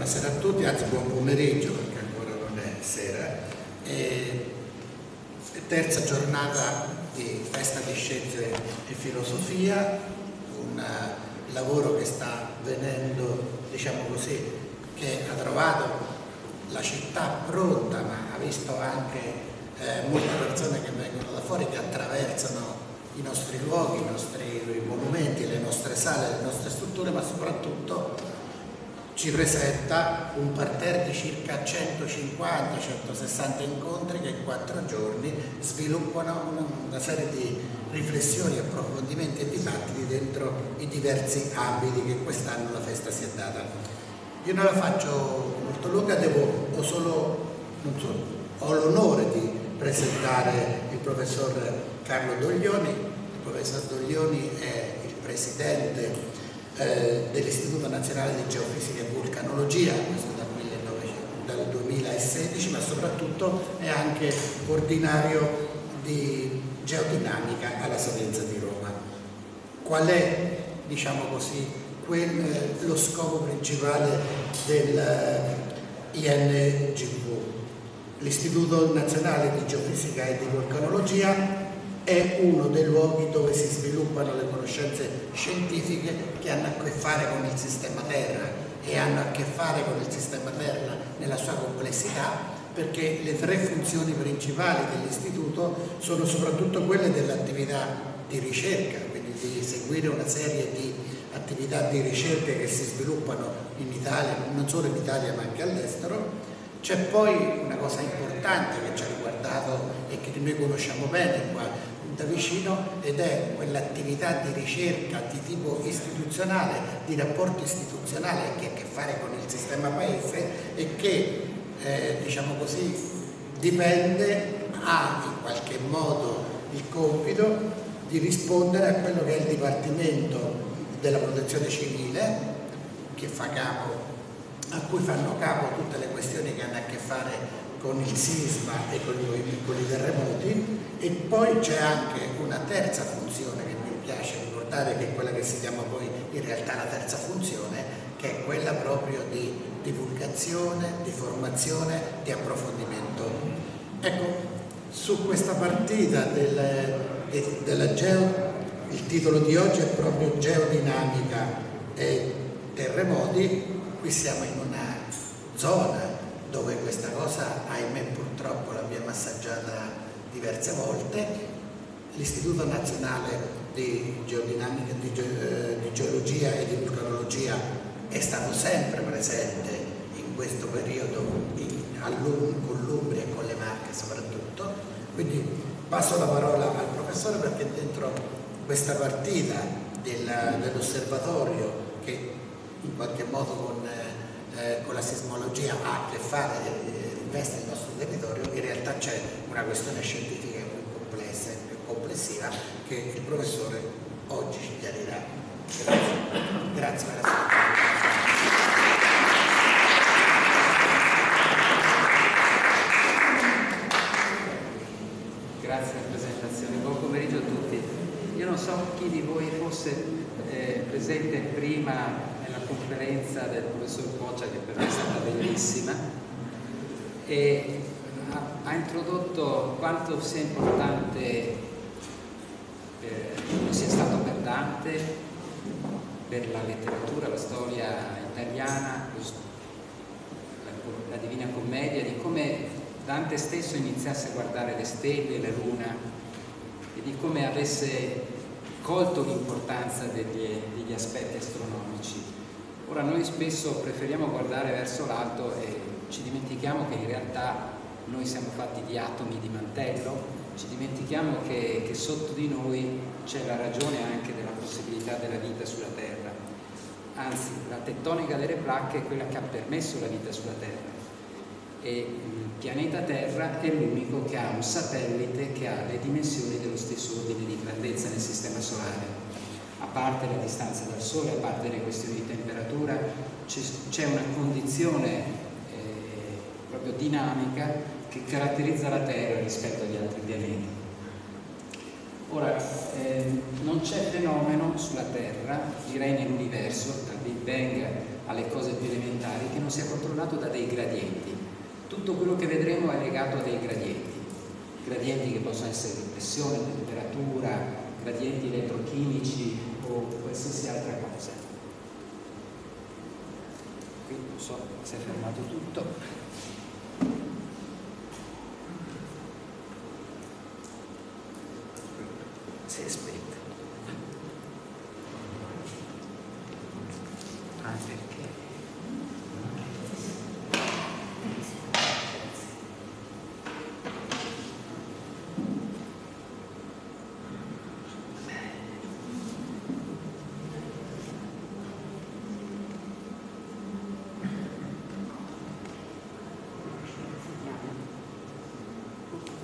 buonasera a tutti, anzi buon pomeriggio perché ancora non è sera. E, terza giornata di festa di scienze e filosofia, un uh, lavoro che sta venendo, diciamo così, che ha trovato la città pronta, ma ha visto anche eh, molte persone che vengono da fuori, che attraversano i nostri luoghi, i nostri monumenti, le nostre sale, le nostre strutture, ma soprattutto ci presenta un parterre di circa 150-160 incontri che in quattro giorni sviluppano una serie di riflessioni, approfondimenti e dibattiti dentro i diversi ambiti che quest'anno la festa si è data. Io non la faccio molto lunga, devo, ho solo, so, ho l'onore di presentare il professor Carlo Doglioni. Il professor Doglioni è il presidente eh, dell'Istituto Nazionale di Geofisica e Vulcanologia, questo dal, 1900, dal 2016, ma soprattutto è anche ordinario di geodinamica alla Sapienza di Roma. Qual è, diciamo così, quel, lo scopo principale del INGV? L'Istituto Nazionale di Geofisica e di Vulcanologia è uno dei luoghi dove si sviluppano le conoscenze scientifiche che hanno a che fare con il sistema Terra e hanno a che fare con il sistema Terra nella sua complessità perché le tre funzioni principali dell'istituto sono soprattutto quelle dell'attività di ricerca, quindi di seguire una serie di attività di ricerca che si sviluppano in Italia, non solo in Italia ma anche all'estero, c'è poi una cosa importante che ci ha riguardato e che noi conosciamo bene qua da vicino ed è quell'attività di ricerca di tipo istituzionale, di rapporto istituzionale che ha a che fare con il sistema paese e che eh, diciamo così dipende, ha in qualche modo il compito di rispondere a quello che è il Dipartimento della Protezione Civile che fa capo a cui fanno capo tutte le questioni che hanno a che fare con il sisma e con i, con i terremoti e poi c'è anche una terza funzione che mi piace ricordare che è quella che si chiama poi in realtà la terza funzione che è quella proprio di divulgazione, di formazione, di approfondimento. Ecco, su questa partita del, della geo, il titolo di oggi è proprio Geodinamica e terremoti, qui siamo in una zona dove questa cosa, ahimè purtroppo l'abbiamo assaggiata diverse volte, l'Istituto Nazionale di, Geodinamica, di, Ge eh, di Geologia e di Vulcanologia è stato sempre presente in questo periodo con l'Umbria e con le Marche soprattutto, quindi passo la parola al professore perché dentro questa partita dell'osservatorio che in qualche modo con, eh, con la sismologia ha a che fare, eh, investe il nostro territorio, in realtà c'è una questione scientifica più complessa e più complessiva che il professore oggi ci chiarirà. Grazie. Grazie per Grazie per la presentazione, buon pomeriggio a tutti. Io non so chi di voi fosse eh, presente prima conferenza del professor Poggia che per me è stata bellissima e ha, ha introdotto quanto sia importante eh, sia stato per Dante, per la letteratura, la storia italiana, la, la Divina Commedia, di come Dante stesso iniziasse a guardare le stelle, la luna e di come avesse colto l'importanza degli, degli aspetti astronomici Ora noi spesso preferiamo guardare verso l'alto e ci dimentichiamo che in realtà noi siamo fatti di atomi di mantello, ci dimentichiamo che, che sotto di noi c'è la ragione anche della possibilità della vita sulla Terra. Anzi, la tettonica delle placche è quella che ha permesso la vita sulla Terra e il pianeta Terra è l'unico che ha un satellite che ha le dimensioni dello stesso ordine di grandezza nel Sistema Solare a parte la distanza dal Sole, a parte le questioni di temperatura, c'è una condizione eh, proprio dinamica che caratterizza la Terra rispetto agli altri pianeti. Ora, eh, non c'è fenomeno sulla Terra, direi nell'universo, dal Big Bang alle cose più elementari, che non sia controllato da dei gradienti. Tutto quello che vedremo è legato a dei gradienti, gradienti che possono essere di pressione, temperatura, gradienti elettrochimici o qualsiasi altra cosa. Qui non so se è fermato tutto. Si aspetta. Ah, perché?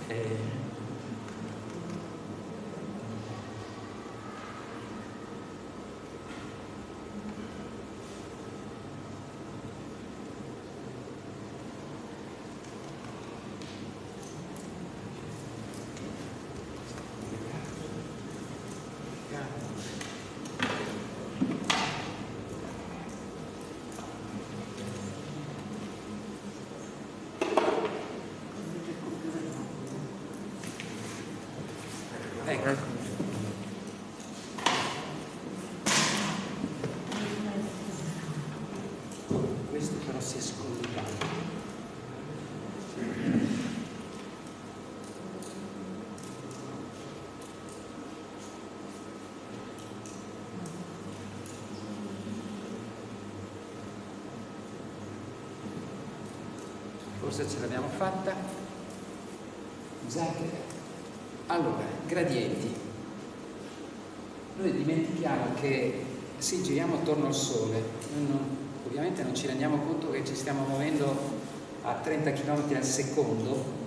Eh, Ecco. Questo però si è scollegato. Forse ce l'abbiamo fatta. Scusate. Allora, gradienti. Noi dimentichiamo che sì, giriamo attorno al Sole, ovviamente non ci rendiamo conto che ci stiamo muovendo a 30 km al secondo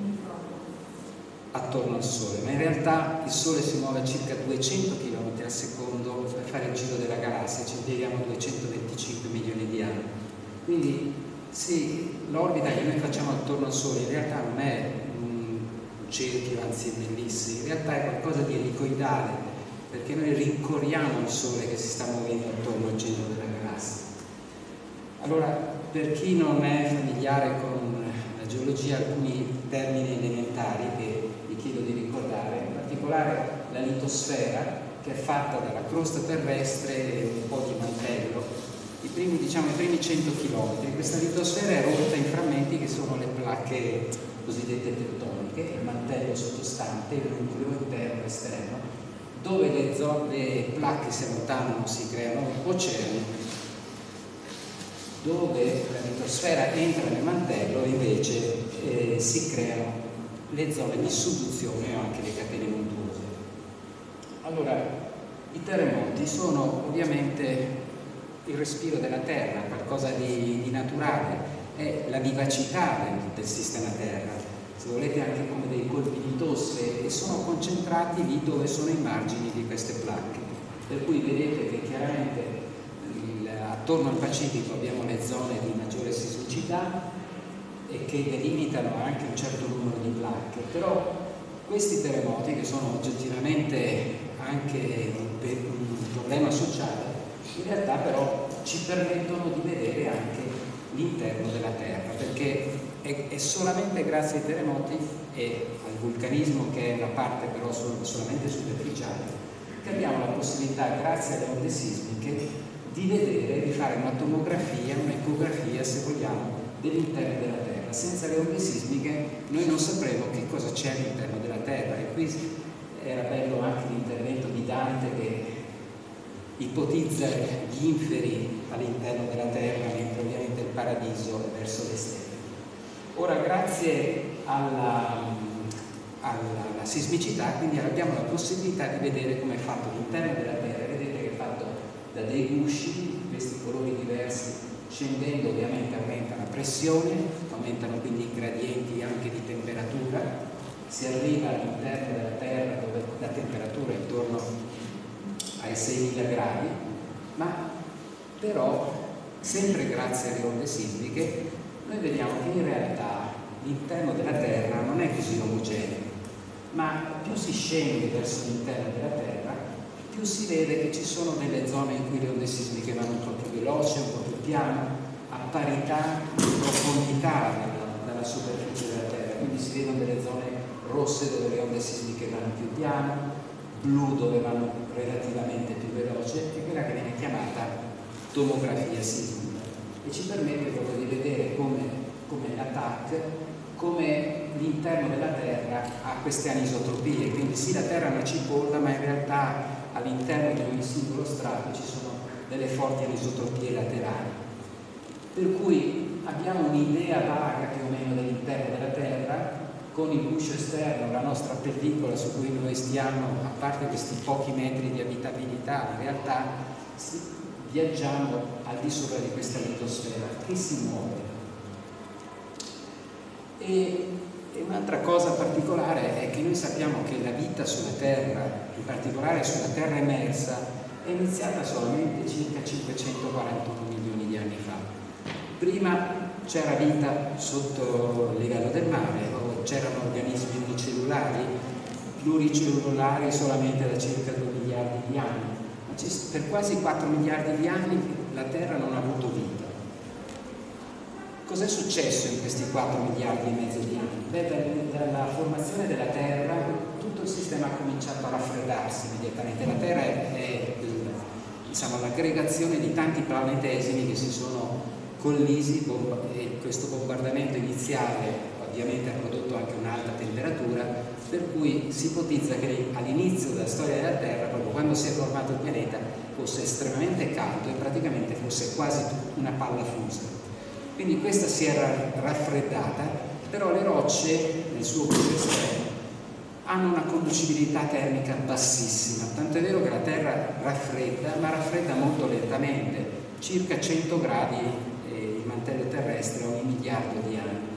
attorno al Sole, ma in realtà il Sole si muove a circa 200 km al secondo per fare il giro della galassia, ci impieghiamo 225 milioni di anni. Quindi sì, l'orbita che noi facciamo attorno al Sole in realtà non è un cerchio, anzi bellissimo, in realtà è qualcosa di elicoidale, perché noi rincorriamo il Sole che si sta muovendo attorno al centro della galassia. Allora, per chi non è familiare con la geologia, alcuni termini elementari che vi chiedo di ricordare, in particolare la litosfera, che è fatta dalla crosta terrestre e un po' di mantello. I primi, diciamo, i primi 100 km, questa litosfera è rotta in frammenti che sono le placche cosiddette tettoniche, il mantello sottostante, il nucleo interno e esterno, dove le, le placche si allontanano, si creano oceani, dove la litosfera entra nel mantello invece eh, si creano le zone di subduzione o anche le catene montuose. Allora, i terremoti sono ovviamente il respiro della Terra, qualcosa di, di naturale, è la vivacità del, del sistema Terra, se volete anche come dei colpi di tosse e sono concentrati lì dove sono i margini di queste placche. Per cui vedete che chiaramente attorno al Pacifico abbiamo le zone di maggiore sismicità e che delimitano anche un certo numero di placche, però questi terremoti che sono oggettivamente anche un, problema sociale, in realtà però ci permettono di vedere anche l'interno della Terra, perché è, solamente grazie ai terremoti e al vulcanismo, che è una parte però sol- solamente superficiale, che abbiamo la possibilità, grazie alle onde sismiche, di vedere, di fare una tomografia, un'ecografia, se vogliamo, dell'interno della Terra. Senza le onde sismiche noi non sapremo che cosa c'è all'interno della Terra e qui era bello anche l'intervento di Dante che ipotizza gli inferi all'interno della terra, mentre ovviamente il paradiso è verso le stelle. Ora, grazie alla, alla- alla sismicità, quindi abbiamo la possibilità di vedere come è fatto l'interno della terra. Vedete che è fatto da dei gusci, questi colori diversi, scendendo ovviamente aumenta la pressione, aumentano quindi i gradienti anche di temperatura, si arriva all'interno della terra dove la temperatura è intorno ai 6.000 gradi, ma però sempre grazie alle onde sismiche noi vediamo che in realtà l'interno della Terra non è così omogeneo, ma più si scende verso l'interno della Terra, più si vede che ci sono delle zone in cui le onde sismiche vanno un po' più veloci, un po' più piano, a parità proprio profondità dalla superficie della Terra, quindi si vedono delle zone rosse dove le onde sismiche vanno più piano, blu dove vanno relativamente più veloce, e quella che viene chiamata tomografia sismica. E ci permette proprio di vedere come, come l'ATAC, come l'interno della Terra ha queste anisotropie, quindi sì la Terra è una cipolla ma in realtà all'interno di ogni singolo strato ci sono delle forti anisotropie laterali. Per cui abbiamo un'idea vaga più o meno dell'interno della Terra, con il guscio esterno, la nostra pellicola su cui noi stiamo, a parte questi pochi metri di abitabilità, in realtà viaggiamo al di sopra di questa litosfera che si muove. E, e un'altra cosa particolare è che noi sappiamo che la vita sulla Terra, in particolare sulla Terra emersa, è iniziata solamente circa 541 milioni di anni fa. Prima c'era vita sotto il livello del mare o c'erano organismi unicellulari, pluricellulari solamente da circa 2 miliardi di anni, per quasi 4 miliardi di anni la Terra non ha avuto vita. Cos'è successo in questi 4 miliardi e mezzo di anni? Beh, dalla formazione della Terra tutto il sistema ha cominciato a raffreddarsi immediatamente. La Terra è, è diciamo, l'aggregazione di tanti planetesimi che si sono collisi e questo bombardamento iniziale ovviamente ha prodotto anche un'alta temperatura per cui si ipotizza che all'inizio della storia della Terra, proprio quando si è formato il pianeta, fosse estremamente caldo e praticamente fosse quasi una palla fusa. Quindi questa si era raffreddata, però le rocce nel suo processo hanno una conducibilità termica bassissima, tanto è vero che la Terra raffredda, ma raffredda molto lentamente, circa 100 gradi eh, il mantello terrestre ogni miliardo di anni.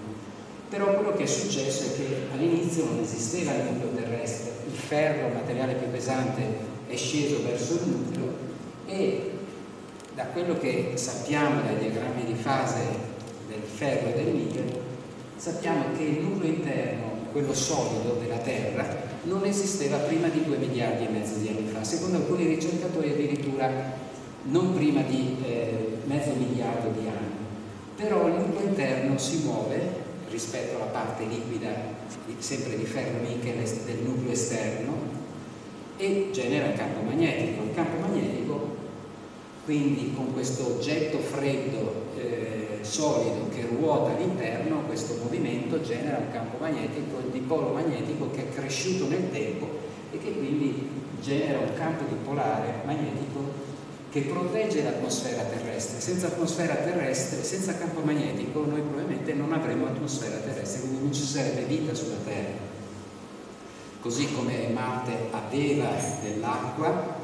Però quello che è successo è che all'inizio non esisteva il nucleo terrestre, il ferro, il materiale più pesante, è sceso verso il nucleo e da quello che sappiamo dai diagrammi di fase del ferro e del nickel, sappiamo che il nucleo interno quello solido della Terra, non esisteva prima di 2 miliardi e mezzo di anni fa. Secondo alcuni ricercatori addirittura non prima di eh, mezzo miliardo di anni. Però il nucleo interno si muove rispetto alla parte liquida, sempre di ferro nickel del nucleo esterno, e genera il campo magnetico. Il campo magnetico, quindi con questo oggetto freddo eh, solido che ruota all'interno, questo movimento genera un campo magnetico, il dipolo magnetico che è cresciuto nel tempo e che quindi genera un campo dipolare magnetico che protegge l'atmosfera terrestre. Senza atmosfera terrestre, senza campo magnetico, noi probabilmente non avremo atmosfera terrestre, quindi non ci sarebbe vita sulla Terra. Così come Marte aveva dell'acqua,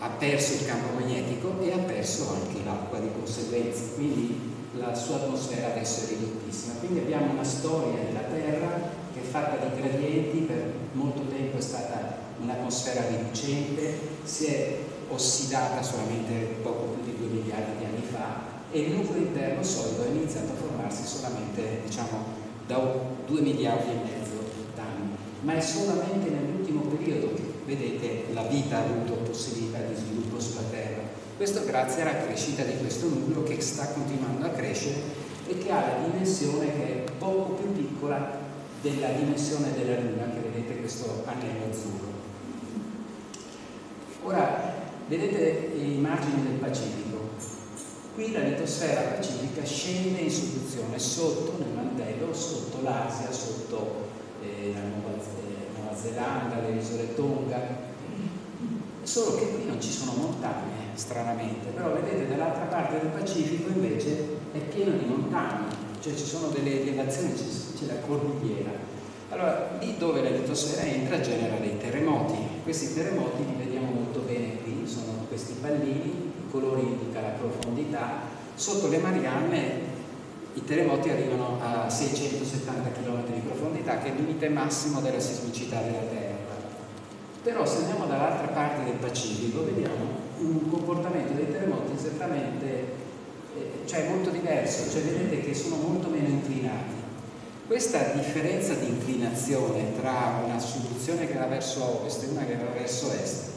ha perso il campo magnetico e ha perso anche l'acqua di conseguenza. Quindi la sua atmosfera adesso è ridottissima. Quindi abbiamo una storia della Terra che è fatta di gradienti, per molto tempo è stata un'atmosfera riducente, si è ossidata solamente poco più di 2 miliardi di anni fa e il nucleo interno solido è iniziato a formarsi solamente diciamo, da 2 miliardi e mezzo d'anni, ma è solamente nell'ultimo periodo che vedete la vita ha avuto possibilità di sviluppo sulla Terra questo grazie alla crescita di questo nucleo che sta continuando a crescere e che ha la dimensione che è poco più piccola della dimensione della Luna, che vedete questo anello azzurro. Ora, vedete le immagini del Pacifico. Qui la litosfera pacifica scende in soluzione sotto nel mantello, sotto l'Asia, sotto eh, la Nuova, eh, Nuova Zelanda, le isole Tonga, solo che qui non ci sono montagne stranamente, però vedete dall'altra parte del Pacifico invece è pieno di montagne, cioè ci sono delle elevazioni, c'è la cordigliera. Allora, lì dove la litosfera entra genera dei terremoti, questi terremoti li vediamo molto bene qui, sono questi pallini, i colori indicano la profondità, sotto le Marianne i terremoti arrivano a 670 km di profondità, che è il limite massimo della sismicità della Terra. Però se andiamo dall'altra parte del Pacifico vediamo un comportamento dei terremoti esattamente, eh, cioè molto diverso, cioè vedete che sono molto meno inclinati. Questa differenza di inclinazione tra una soluzione che va verso ovest e una che va verso est,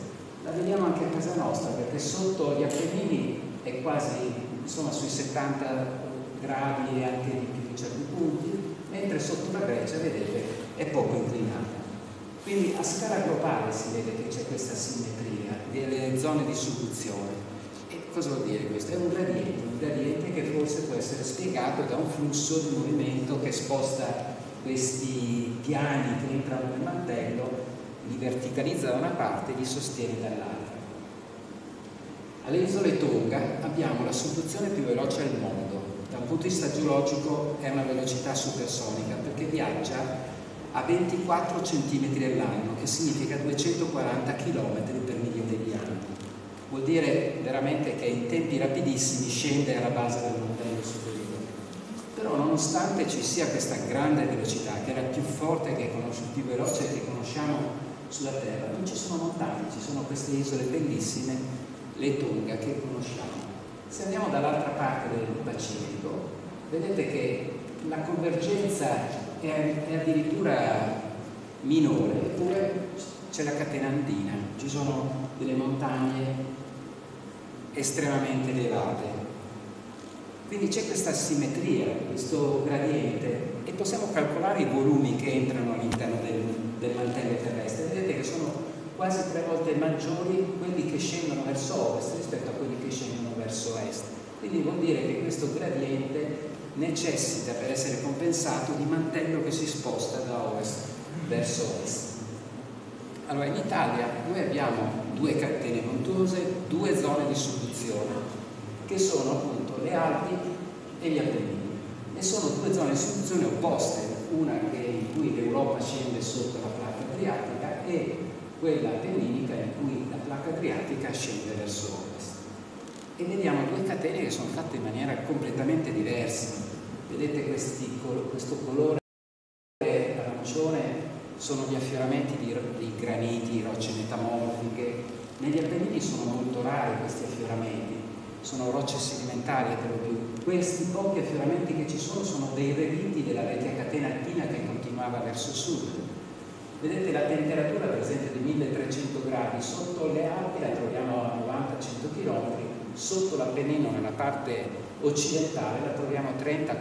la vediamo anche a casa nostra, perché sotto gli Appennini è quasi insomma sui 70 gradi e anche di più sotto la Grecia, vedete, è poco inclinata. Quindi a scala globale si vede che c'è questa simmetria delle zone di soluzione. E cosa vuol dire questo? È un gradiente, un gradiente che forse può essere spiegato da un flusso di movimento che sposta questi piani che entrano nel mantello, li verticalizza da una parte e li sostiene dall'altra. Alle isole Tonga abbiamo la soluzione più veloce al mondo. Da un punto di vista geologico è una velocità supersonica perché viaggia a 24 cm all'anno, che significa 240 km per anni. Vuol dire veramente che in tempi rapidissimi scende alla base del mantello superiore. Però nonostante ci sia questa grande velocità, che è la più forte che più veloce che conosciamo sulla Terra, non ci sono montagne, ci sono queste isole bellissime, le Tonga, che conosciamo. Se andiamo dall'altra parte del Pacifico, vedete che la convergenza è, è addirittura minore, eppure c'è la catena andina, ci sono delle montagne estremamente elevate. Quindi c'è questa simmetria, questo gradiente e possiamo calcolare i volumi che entrano all'interno del, del mantello terrestre. Vedete che sono quasi tre volte maggiori quelli che scendono verso ovest rispetto a quelli che scendono verso est. Quindi vuol dire che questo gradiente necessita per essere compensato di mantello che si sposta da ovest verso est. Allora in Italia noi abbiamo due catene montuose, due zone di subduzione che sono appunto le Alpi e gli Appennini e sono due zone di subduzione opposte, una in cui l'Europa scende sotto la placca adriatica e quella appenninica in cui la placca adriatica scende verso ovest e vediamo due catene che sono fatte in maniera completamente diversa. Vedete questi, questo colore sono gli affioramenti di, di graniti, rocce metamorfiche. Negli Appennini sono molto rari questi affioramenti, sono rocce sedimentarie per lo più. Questi pochi affioramenti che ci sono sono dei relitti della vecchia catena alpina che continuava verso sud. Vedete la temperatura per esempio di 1300 gradi, sotto le Alpi la troviamo a 90-100 km, sotto l'Appennino nella parte occidentale la troviamo a 30-40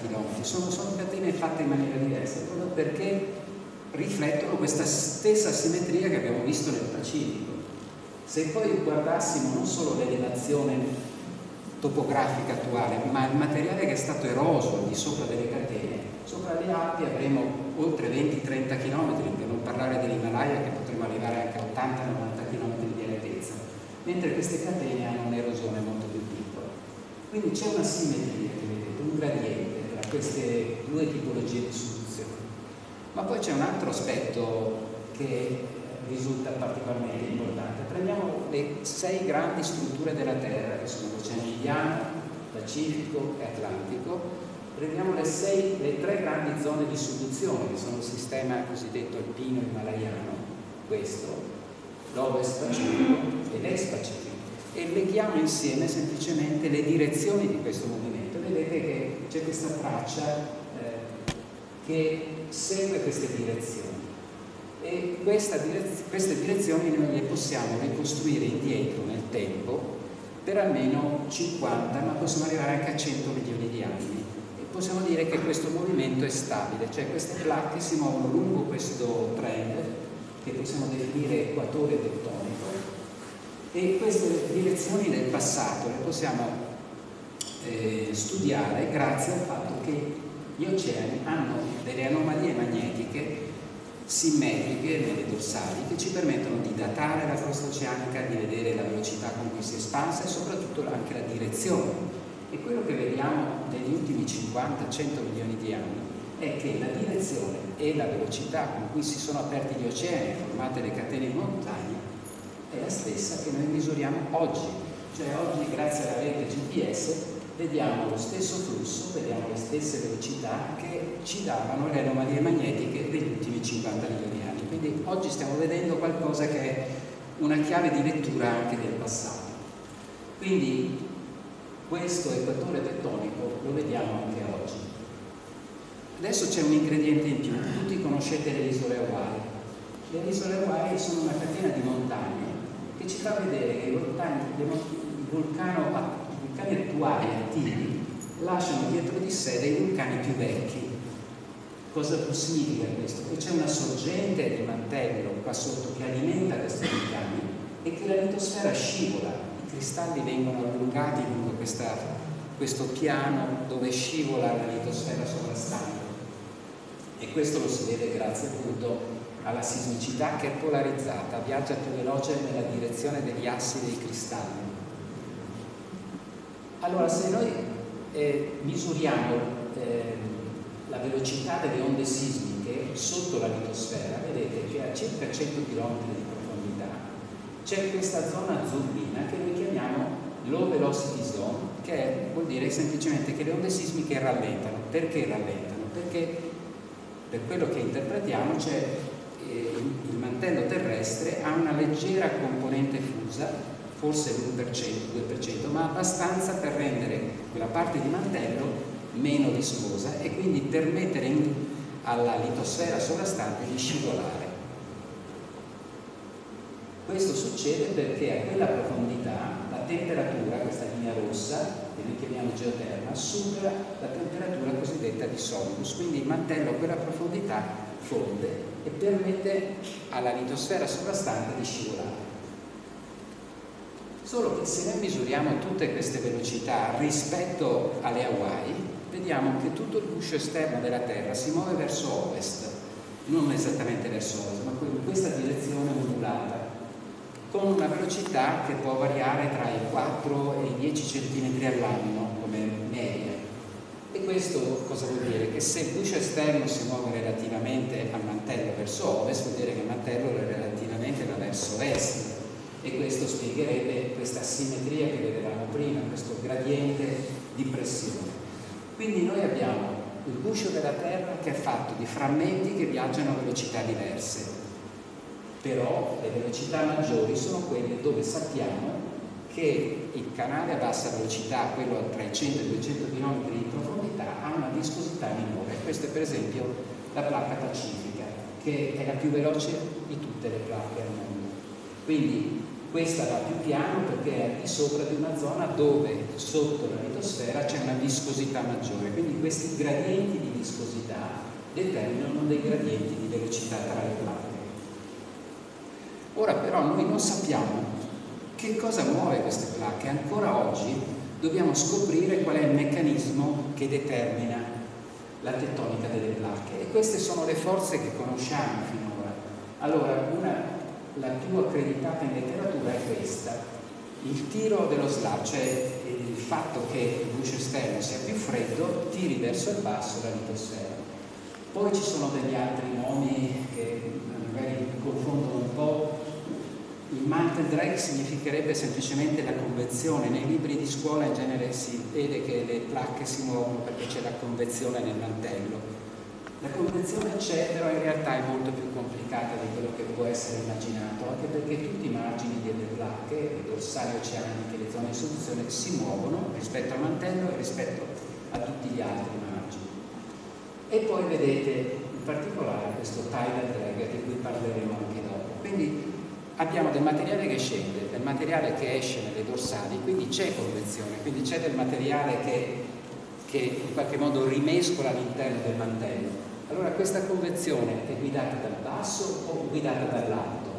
km. Sono, sono catene fatte in maniera diversa proprio perché riflettono questa stessa simmetria che abbiamo visto nel Pacifico. Se poi guardassimo non solo l'elevazione topografica attuale, ma il materiale che è stato eroso al di sopra delle catene, sopra le Alpi avremo oltre 20-30 km, per non parlare dell'Himalaya che potremo arrivare anche a 80-90 km di altezza mentre queste catene hanno un'erosione molto più piccola. Quindi c'è una simmetria, vedete, un gradiente tra queste due tipologie di soluzione. Ma poi c'è un altro aspetto che risulta particolarmente importante. Prendiamo le sei grandi strutture della Terra, che sono l'Oceano Indiano, Pacifico e Atlantico, prendiamo le, sei, le tre grandi zone di soluzione, che sono il sistema cosiddetto alpino himalayano, questo, l'Ovest Pacifico e l'Est Pacifico e leghiamo insieme semplicemente le direzioni di questo movimento. Vedete che c'è questa traccia eh, che segue queste direzioni. E direz queste direzioni noi le possiamo ricostruire indietro nel tempo per almeno 50 ma possiamo arrivare anche a 100 milioni di anni. E possiamo dire che questo movimento è stabile, cioè queste placche si muovono lungo questo trend che possiamo definire equatore tettonico e queste direzioni del passato le possiamo eh, studiare grazie al fatto che gli oceani hanno delle anomalie magnetiche simmetriche nelle dorsali che ci permettono di datare la crosta oceanica, di vedere la velocità con cui si è espansa e soprattutto anche la direzione. E quello che vediamo negli ultimi 50-100 milioni di anni è che la direzione e la velocità con cui si sono aperti gli oceani e formate le catene di montagna è la stessa che noi misuriamo oggi. Cioè oggi grazie alla rete GPS vediamo lo stesso flusso, vediamo le stesse velocità che ci davano le anomalie magnetiche degli ultimi 50 milioni di anni. Quindi oggi stiamo vedendo qualcosa che è una chiave di lettura anche del passato. Quindi questo equatore tettonico lo vediamo anche oggi. Adesso c'è un ingrediente in più, tutti conoscete le isole Hawaii. Le isole Hawaii sono una catena di montagne che ci fa vedere che i vulcani, i vulcano, vulcani attuali attivi lasciano dietro di sé dei vulcani più vecchi. Cosa significa questo? Che c'è una sorgente di mantello qua sotto che alimenta questi vulcani e che la litosfera scivola, i cristalli vengono allungati lungo questa, questo piano dove scivola la litosfera sovrastante. E questo lo si vede grazie appunto alla sismicità che è polarizzata, viaggia più veloce nella direzione degli assi dei cristalli. Allora, se noi eh, misuriamo eh, la velocità delle onde sismiche sotto la litosfera, vedete che a circa 100 km di profondità c'è questa zona azzurrina che noi chiamiamo low velocity zone, che vuol dire semplicemente che le onde sismiche rallentano. Perché rallentano? Perché per quello che interpretiamo c'è eh, il mantello terrestre ha una leggera componente fusa, forse l'1%, 2%, ma abbastanza per rendere quella parte di mantello meno viscosa e quindi permettere alla litosfera sovrastante di scivolare. Questo succede perché a quella profondità la temperatura, questa linea rossa, che noi chiamiamo geoterma, supera la temperatura cosiddetta di solidus, quindi il mantello a quella profondità fonde e permette alla litosfera sovrastante di scivolare. Solo che se noi misuriamo tutte queste velocità rispetto alle Hawaii, vediamo che tutto il guscio esterno della Terra si muove verso ovest, non esattamente verso ovest, ma in questa direzione ondulata, con una velocità che può variare tra i 4 e i 10 cm all'anno come media. E questo cosa vuol dire? Che se il guscio esterno si muove relativamente al mantello verso ovest, vuol dire che il mantello relativamente va verso est. E questo spiegherebbe questa simmetria che vedevamo prima, questo gradiente di pressione. Quindi noi abbiamo il guscio della Terra che è fatto di frammenti che viaggiano a velocità diverse, però le velocità maggiori sono quelle dove sappiamo che il canale a bassa velocità, quello tra i 100 e i 200 km di profondità, ha una viscosità minore. Questa è per esempio la placca pacifica, che è la più veloce di tutte le placche al mondo. Quindi questa va più piano perché è al di sopra di una zona dove sotto la litosfera c'è una viscosità maggiore, quindi questi gradienti di viscosità determinano dei gradienti di velocità tra le placche. Ora però noi non sappiamo che cosa muove queste placche, ancora oggi dobbiamo scoprire qual è il meccanismo che determina la tettonica delle placche e queste sono le forze che conosciamo finora. Allora, una la più accreditata in letteratura è questa. Il tiro dello slab, cioè il fatto che il guscio esterno sia più freddo, tiri verso il basso la litosfera. Poi ci sono degli altri nomi che magari confondono un po'. Il mantle drag significherebbe semplicemente la convezione. Nei libri di scuola in genere si vede che le placche si muovono perché c'è la convezione nel mantello la convenzione c'è, però in realtà è molto più complicata di quello che può essere immaginato, anche perché tutti i margini delle placche, le dorsali oceaniche, le zone di soluzione, si muovono rispetto al mantello e rispetto a tutti gli altri margini. E poi vedete in particolare questo tidal drag di cui parleremo anche dopo. Quindi abbiamo del materiale che scende, del materiale che esce nelle dorsali, quindi c'è convezione, quindi c'è del materiale che, che in qualche modo rimescola all'interno del mantello allora questa convezione è guidata dal basso o guidata dall'alto?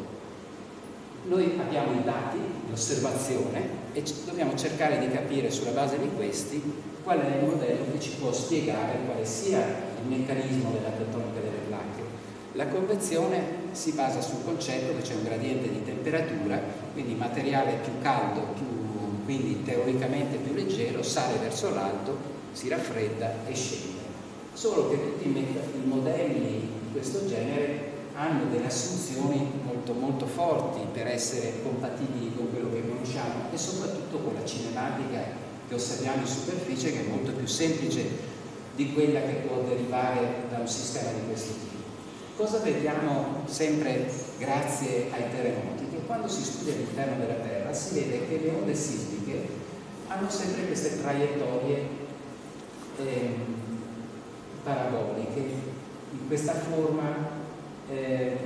Noi abbiamo i dati, l'osservazione e dobbiamo cercare di capire sulla base di questi qual è il modello che ci può spiegare quale sia il meccanismo della tettonica delle placche. La convezione si basa sul concetto che c'è un gradiente di temperatura, quindi materiale più caldo, più, quindi teoricamente più leggero, sale verso l'alto, si raffredda e scende solo che tutti i modelli di questo genere hanno delle assunzioni molto molto forti per essere compatibili con quello che conosciamo e soprattutto con la cinematica che osserviamo in superficie che è molto più semplice di quella che può derivare da un sistema di questo tipo. Cosa vediamo sempre grazie ai terremoti? Che quando si studia l'interno della Terra si vede che le onde sismiche hanno sempre queste traiettorie eh, paraboliche in questa forma eh,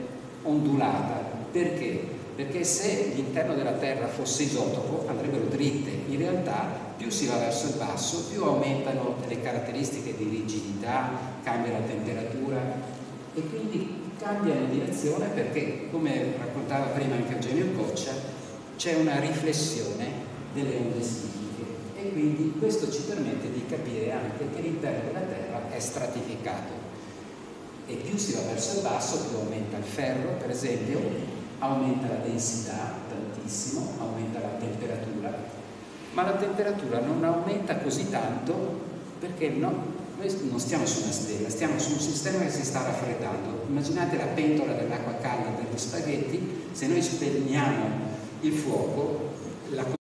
ondulata. Perché? Perché se l'interno della Terra fosse isotopo andrebbero dritte, in realtà più si va verso il basso, più aumentano le caratteristiche di rigidità, cambia la temperatura e quindi cambia di direzione perché, come raccontava prima anche Eugenio Coccia, c'è una riflessione delle onde sismiche e quindi questo ci permette di capire anche che l'interno della Terra è stratificato e più si va verso il basso più aumenta il ferro per esempio, aumenta la densità tantissimo, aumenta la temperatura, ma la temperatura non aumenta così tanto perché no, noi non stiamo su una stella, stiamo su un sistema che si sta raffreddando. Immaginate la pentola dell'acqua calda degli spaghetti, se noi spegniamo il fuoco, la